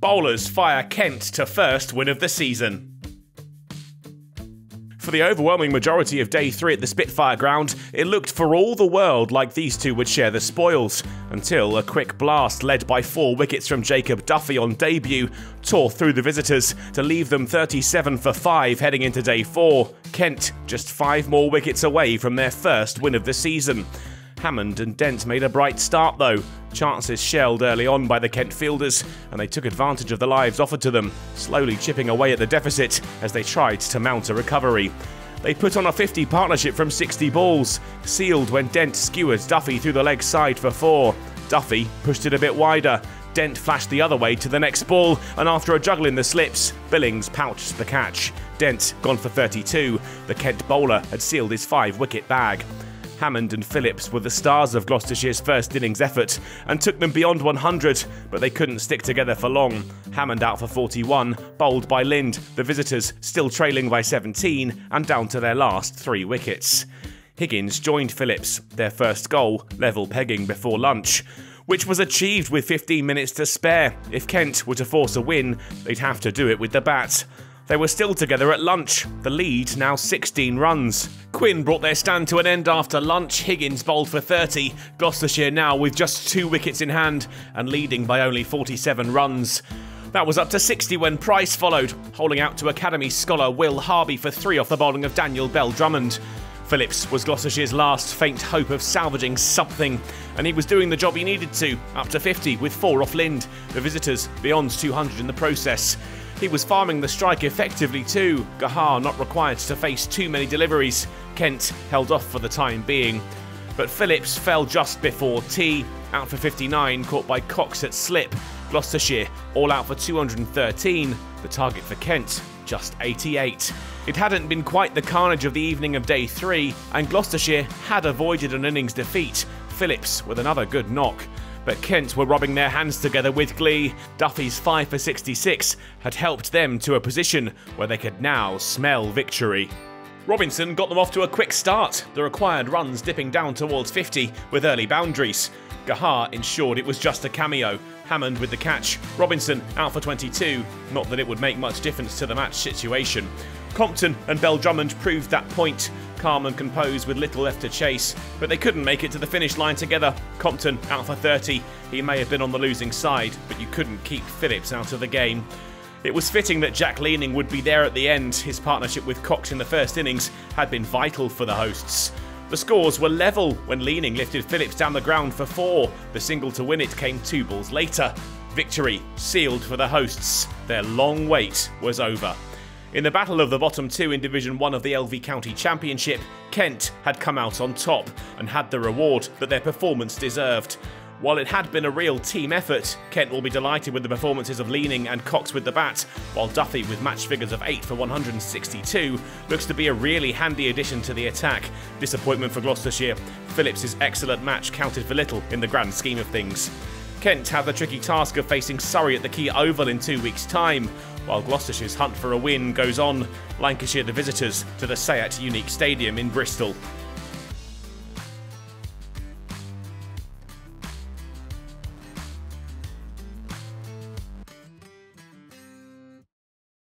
Bowlers fire Kent to first win of the season. For the overwhelming majority of day three at the Spitfire ground, it looked for all the world like these two would share the spoils, until a quick blast led by four wickets from Jacob Duffy on debut tore through the visitors to leave them 37 for 5 heading into day four. Kent just five more wickets away from their first win of the season. Hammond and Dent made a bright start though. Chances shelled early on by the Kent fielders, and they took advantage of the lives offered to them, slowly chipping away at the deficit as they tried to mount a recovery. They put on a 50 partnership from 60 balls, sealed when Dent skewered Duffy through the leg side for four. Duffy pushed it a bit wider. Dent flashed the other way to the next ball, and after a juggle in the slips, Billings pouched the catch. Dent gone for 32. The Kent bowler had sealed his five wicket bag. Hammond and Phillips were the stars of Gloucestershire's first innings effort and took them beyond 100, but they couldn't stick together for long. Hammond out for 41, bowled by Linde, the visitors still trailing by 17 and down to their last three wickets. Higgins joined Phillips, their first goal, level pegging before lunch which was achieved with 15 minutes to spare. If Kent were to force a win, they'd have to do it with the bat. They were still together at lunch, the lead now 16 runs. Quinn brought their stand to an end after lunch. Higgins bowled for 30. Gloucestershire now with just two wickets in hand and leading by only 47 runs. That was up to 60 when Price followed, holding out to Academy scholar Will Harvey for three off the bowling of Daniel Bell Drummond. Phillips was Gloucestershire's last faint hope of salvaging something, and he was doing the job he needed to, up to 50 with four off Linde, the visitors beyond 200 in the process. He was farming the strike effectively too, Gohar not required to face too many deliveries. Kent held off for the time being. But Phillips fell just before tea, out for 59, caught by Cox at slip. Gloucestershire all out for 213, the target for Kent just 88. It hadn't been quite the carnage of the evening of day three, and Gloucestershire had avoided an innings defeat. Phillips with another good knock but Kent were rubbing their hands together with glee. Duffy's 5 for 66 had helped them to a position where they could now smell victory. Robinson got them off to a quick start, the required runs dipping down towards 50 with early boundaries. Gohar ensured it was just a cameo. Hammond with the catch. Robinson out for 22. Not that it would make much difference to the match situation. Compton and Bell Drummond proved that point calm and composed with little left to chase, but they couldn't make it to the finish line together. Compton out for 30. He may have been on the losing side, but you couldn't keep Phillips out of the game. It was fitting that Jack Leaning would be there at the end. His partnership with Cox in the first innings had been vital for the hosts. The scores were level when Leaning lifted Phillips down the ground for four. The single to win it came two balls later. Victory sealed for the hosts. Their long wait was over. In the battle of the bottom two in Division 1 of the LV County Championship, Kent had come out on top and had the reward that their performance deserved. While it had been a real team effort, Kent will be delighted with the performances of Leaning and Cox with the bat, while Duffy, with match figures of 8 for 162, looks to be a really handy addition to the attack. Disappointment for Gloucestershire. Phillips' excellent match counted for little in the grand scheme of things. Kent have the tricky task of facing Surrey at the Kia Oval in two weeks' time, while Gloucestershire's hunt for a win goes on. Lancashire the visitors to the SEAT Unique Stadium in Bristol.